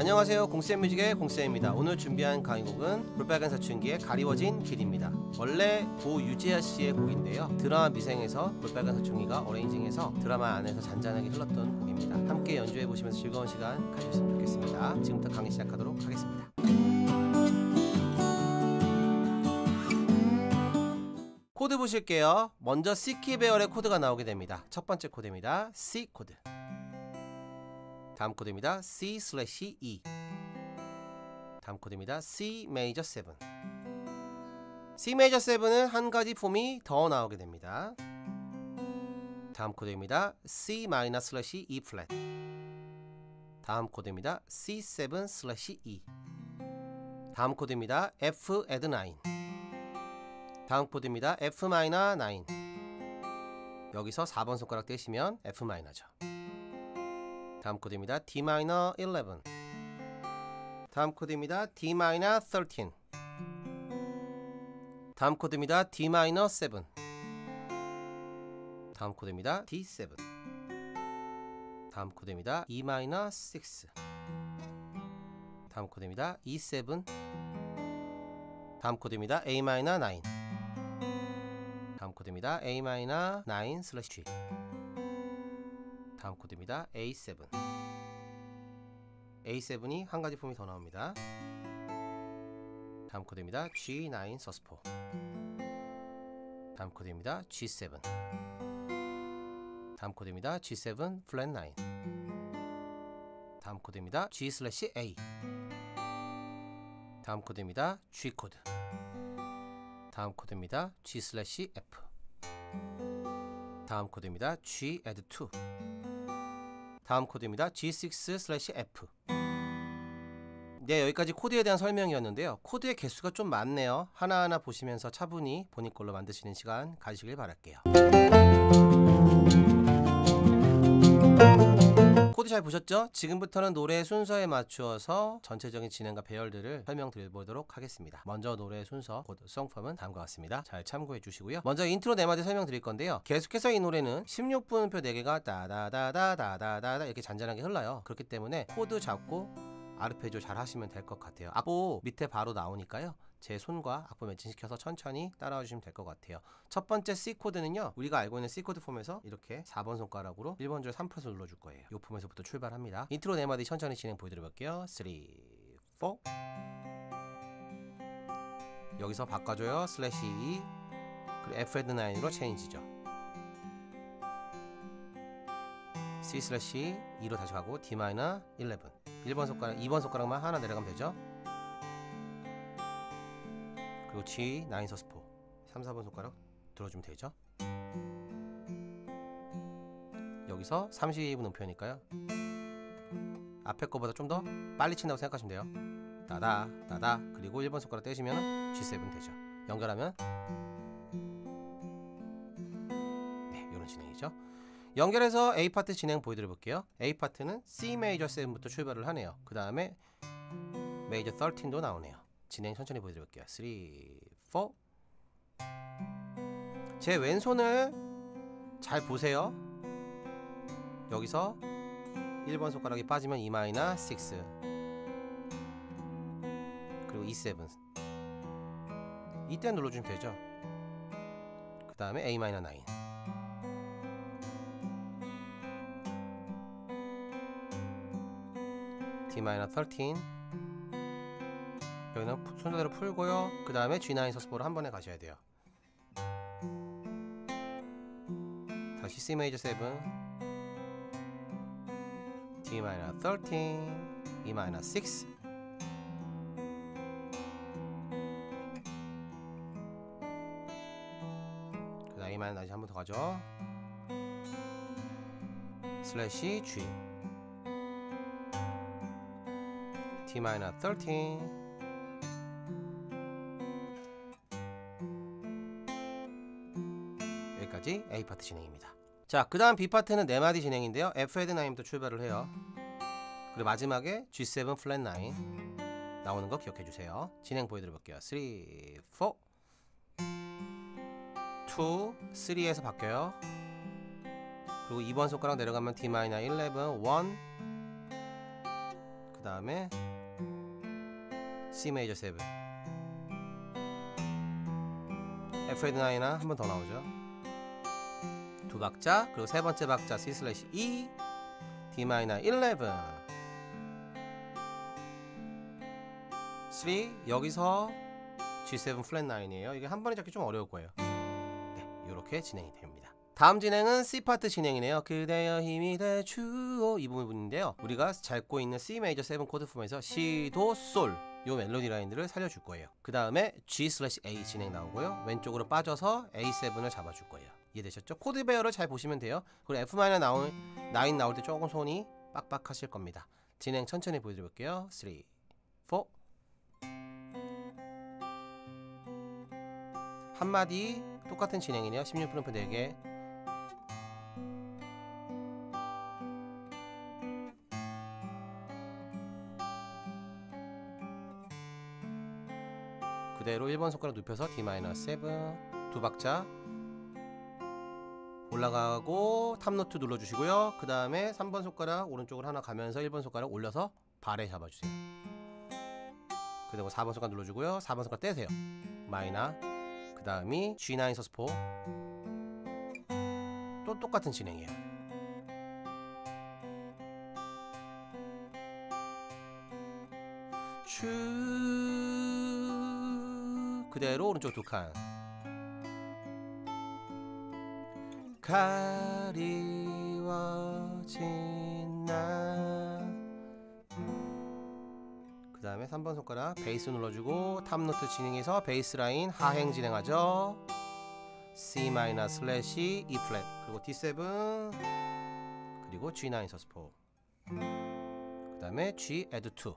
안녕하세요. 공쌤뮤직의 공쌤입니다. 오늘 준비한 강의곡은 볼빨간 사춘기의 가리워진 길입니다. 원래 고 유재하 씨의 곡인데요. 드라마 미생에서 볼빨간 사춘기가 arranging해서 드라마 안에서 잔잔하게 흘렀던 곡입니다. 함께 연주해 보시면서 즐거운 시간 가지셨으면 좋겠습니다. 지금부터 강의 시작하도록 하겠습니다. 코드 보실게요. 먼저 C키 배열의 코드가 나오게 됩니다. 첫 번째 코드입니다. C 코드 다음 코드입니다. C slash E 다음 코드입니다. C major 7 C major 7은 한 가지 폼이 더 나오게 됩니다. 다음 코드입니다. C minor slash E flat 다음 코드입니다. C7 slash E 다음 코드입니다. F add 9 다음 코드입니다. F minor 9 여기서 4번 손가락 떼시면 F minor죠. 다음 코드입니다. D minor 11 다음 코드입니다. D minor 13 다음 코드입니다. D minor 7 다음 코드입니다. D7 다음 코드입니다. E minor 6 다음 코드입니다. E7 다음 코드입니다. A minor 9 다음 코드입니다. A minor 9 slash G 다음 코드입니다. A7 A7이 한 가지 폼이 더 나옵니다. 다음 코드입니다. G9 sus four 다음 코드입니다. G7 다음 코드입니다. G7 flat 9 다음 코드입니다. G slash A 다음 코드입니다. G 코드 다음 코드입니다. G slash F 다음 코드입니다. G add 2 다음 코드입니다. G6/F 네 여기까지 코드에 대한 설명이었는데요. 코드의 개수가 좀 많네요. 하나하나 보시면서 차분히 본인 걸로 만드시는 시간 가지시길 바랄게요. 잘 보셨죠? 지금부터는 노래 순서에 맞추어서 전체적인 진행과 배열들을 설명드려보도록 하겠습니다. 먼저 노래 순서, 코드, song form은 다음과 같습니다. 잘 참고해 주시고요. 먼저 인트로 네 마디 설명드릴 건데요. 계속해서 이 노래는 16분음표 4개가 따다다다다다다다 이렇게 잔잔하게 흘러요. 그렇기 때문에 코드 잡고 아르페지오 잘 하시면 될 것 같아요. 악보 밑에 바로 나오니까요. 제 손과 악보 matching시켜서 천천히 따라와 주시면 될 것 같아요. 첫 번째 C 코드는요. 우리가 알고 있는 C 코드 폼에서 이렇게 4번 손가락으로 1번 줄 3fret 눌러줄 거예요. 이 폼에서부터 출발합니다. 인트로 네 마디 천천히 진행 보여드려볼게요. 3, 4 여기서 바꿔줘요. 슬래시 2 그리고 F add 9으로 체인지죠. C 슬래시 2로 다시 가고 D 마이너 11 1번 손가락 2번 손가락만 하나 내려가면 되죠. 그리고 G 9 sus4 3, 4번 손가락 들어주면 되죠. 여기서 32분 음표니까요. 앞에 거보다 좀 더 빨리 친다고 생각하시면 돼요. 다다 다다 그리고 1번 손가락 떼시면 G7 되죠. 연결하면 네 이런 진행이죠. 연결해서 A 파트 진행 보여드려 볼게요. A 파트는 C 메이저 7부터 출발을 하네요. 그 다음에 메이저 13도 나오네요. 진행 천천히 보여드려 볼게요. 3, 4. 제 왼손을 잘 보세요. 여기서 1번 손가락이 빠지면 E 마이너 6 그리고 E7 이때 눌러주면 되죠. 그 다음에 A 마이너 9 D 마이너 13 여기는 순서대로 풀고요. 그 다음에 G9 서스포를 한 번에 가셔야 돼요. 다시 C 메이저 7 D 마이너 13 E 마이너 6 그 다음 E 마이너 다시 한 번 더 가죠. 슬래시 G D 마이너 13 A 파트 진행입니다. 자, 그 다음 B 파트는 네 마디 진행인데요. F add 9부터 출발을 해요. 그리고 마지막에 G7 플랫 9 나오는 거 기억해 주세요. 진행 보여드려 볼게요. 3, 4 2, 3에서 바뀌어요. 그리고 2번 손가락 내려가면 D 마이너 11, 1그 다음에 C 메이저 7 F add 9 하나 한 번 더 나오죠 두 박자 그리고 세 번째 박자 C 슬래시 E D 마이너 11 3 여기서 G7 플랫 9이에요. 이게 한 번에 잡기 좀 어려울 거예요. 네 이렇게 진행이 됩니다. 다음 진행은 C 파트 진행이네요. 그대여 힘이 돼주오 이 부분인데요. 우리가 잘 알고 있는 C 메이저 7 코드 폼에서 C, 도, 솔 요 멜로디 라인들을 살려줄 거예요. 그 다음에 G 슬래시 A 진행 나오고요. 왼쪽으로 빠져서 A7을 잡아줄 거예요 이해되셨죠? 코드 배열을 잘 보시면 돼요. 그리고 F 마이너 나올 9 나올 때 조금 손이 빡빡하실 겁니다. 진행 천천히 보여드릴게요. 3, 4 한마디 똑같은 진행이네요. 16프롬프 4개 그대로 1번 손가락 눕혀서 D-7 두 박자 올라가고 top note 눌러주시고요. 그 다음에 3번 손가락 오른쪽으로 하나 가면서 1번 손가락 올려서 바레 잡아주세요. 그리고 4번 손가락 눌러주고요. 4번 손가락 떼세요. 마이너. 그 다음이 G9 sus4. 또 똑같은 진행이에요. 슈 그대로 오른쪽 두 칸 가리워진 나그 다음에 3번 손가락 베이스 눌러주고 top note 진행해서 베이스 라인 하행 진행하죠. C 마이너 슬래시 E 플랫 그리고 D7 그리고 G9 sus4. 그 다음에 G add 2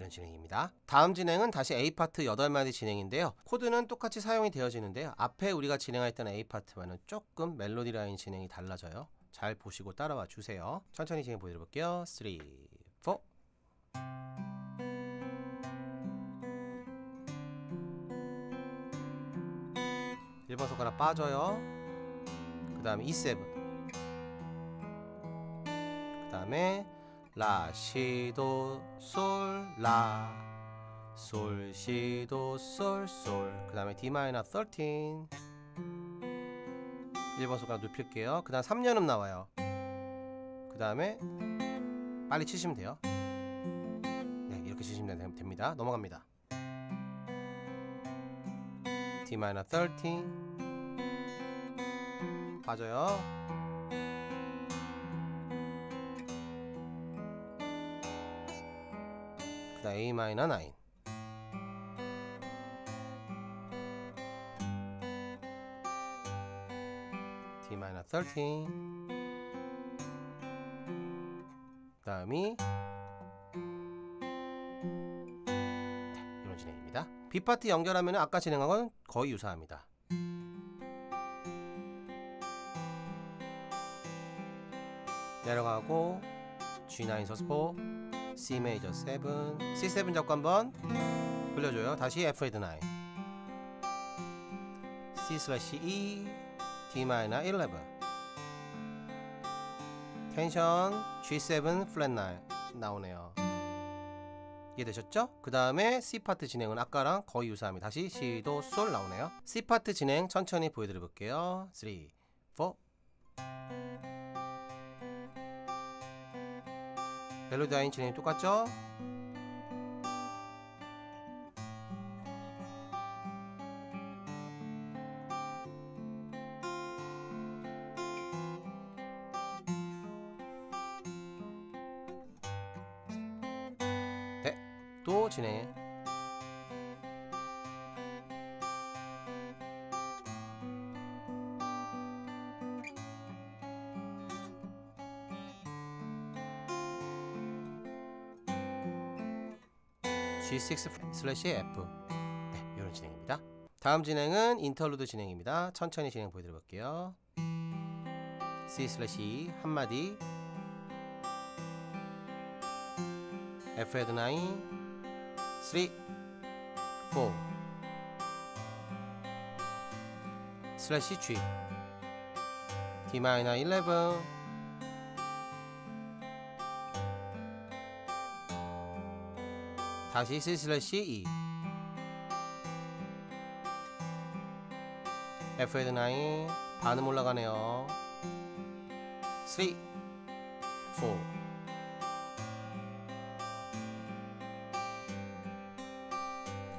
이런 진행입니다. 다음 진행은 다시 A 파트 8마디 진행인데요. 코드는 똑같이 사용이 되어지는데요. 앞에 우리가 진행했던 A 파트와는 조금 멜로디 라인 진행이 달라져요. 잘 보시고 따라와 주세요. 천천히 진행 보여드릴게요. 3, 4 1번 손가락 빠져요. 그 다음에 E7 그 다음에 라, 시, 도, 솔, 라, 솔, 시, 도, 솔, 솔. 그 다음에 D 마이너 13. 1번 손가락 눕힐게요. 그 다음 3년음 나와요. 그 다음에 빨리 치시면 돼요. 네, 이렇게 치시면 됩니다. 넘어갑니다. D 마이너 13. 빠져요. 그 다음 A 마이너 9 D 마이너 13 다음이 네, 이런 진행입니다. B 파트 연결하면 아까 진행한 건 거의 유사합니다. 내려가고 G9 sus4 C 메이저 7 C7 잡고 한번 흘려줘요. 다시 F add 9 C 슬래시 E D 마이너 11 텐션 G7 플랫 9 나오네요. 이해되셨죠? 그 다음에 C 파트 진행은 아까랑 거의 유사합니다. 다시 C도 솔 나오네요. C 파트 진행 천천히 보여드려 볼게요. 3, 4 멜로디 라인 진행이 똑같죠? G6 슬래시 F 네, 이런 진행입니다. 다음 진행은 interlude 진행입니다. 천천히 진행 보여드려 볼게요. C 슬래시 E 한마디 F add 9 3 4 슬래시 G D 마이너 11 다시 C 슬래시 E. F add 9 반음 올라가네요. 3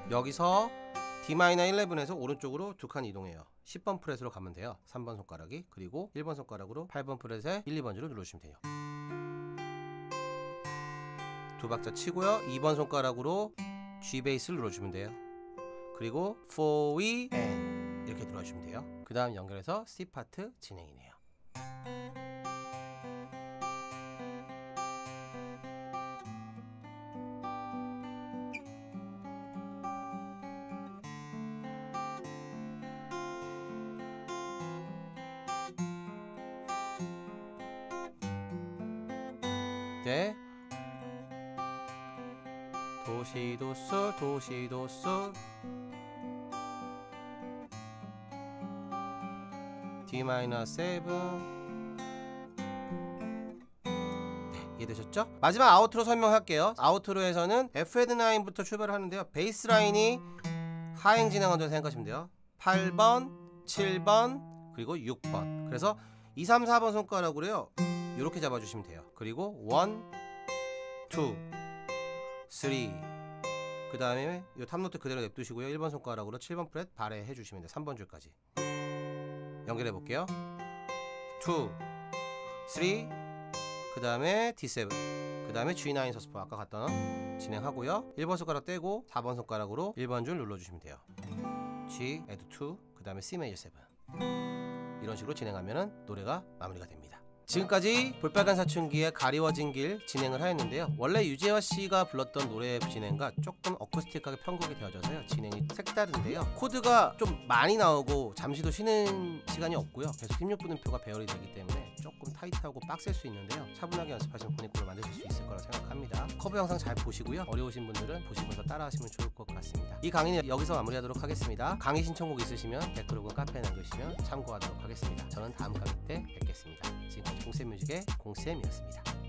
4 여기서 D-11에서 오른쪽으로 두 칸 이동해요. 10번 프렛으로 가면 돼요. 3번 손가락이 그리고 1번 손가락으로 8번 프렛에 1, 2번 줄을 누르시면 돼요 두 박자 치고요. 2번 손가락으로 G 베이스를 눌러주면 돼요. 그리고 for we and 이렇게 눌러주시면 돼요. 그 다음 연결해서 C 파트 진행이네요. 네 도시도솔 도시도솔 D 마이너 seven. 네 이해되셨죠? 마지막 outro 설명할게요. outro에서는 F add 9부터 출발을 하는데요. 베이스 라인이 하행 진행한다고 생각하시면 돼요. 8번 7번 그리고 6번. 그래서 2, 3, 4번 손가락으로요. 이렇게 잡아주시면 돼요. 그리고 1, 2 3. 그 다음에 이 top note 그대로 냅두시고요. 1번 손가락으로 7번 프렛 바레 해주시면 돼요. 3번 줄까지. 연결해 볼게요. 2, 3. 그 다음에 D7. 그 다음에 G9 sus4 아까 갔던 진행하고요. 1번 손가락 떼고 4번 손가락으로 1번 줄 눌러주시면 돼요. G, add 2. 그 다음에 C major 7. 이런 식으로 진행하면 노래가 마무리가 됩니다. 지금까지 볼빨간 사춘기의 가리워진 길 진행을 하였는데요. 원래 유재하 씨가 불렀던 노래 진행과 조금 어쿠스틱하게 편곡이 되어져서요. 진행이 색다른데요. 코드가 좀 많이 나오고 잠시도 쉬는 시간이 없고요. 계속 16분음표가 배열이 되기 때문에 조금 타이트하고 빡셀 수 있는데요. 차분하게 연습하시면 본인 곡을 만드실 수 있을 거라 생각합니다. 커버 영상 잘 보시고요. 어려우신 분들은 보시면서 따라하시면 좋을 것 같습니다. 이 강의는 여기서 마무리하도록 하겠습니다. 강의 신청곡 있으시면 댓글 혹은 카페에 남겨주시면 참고하도록 하겠습니다. 저는 다음 강의 때 뵙겠습니다. 지금까지 공쌤뮤직의 공쌤이었습니다.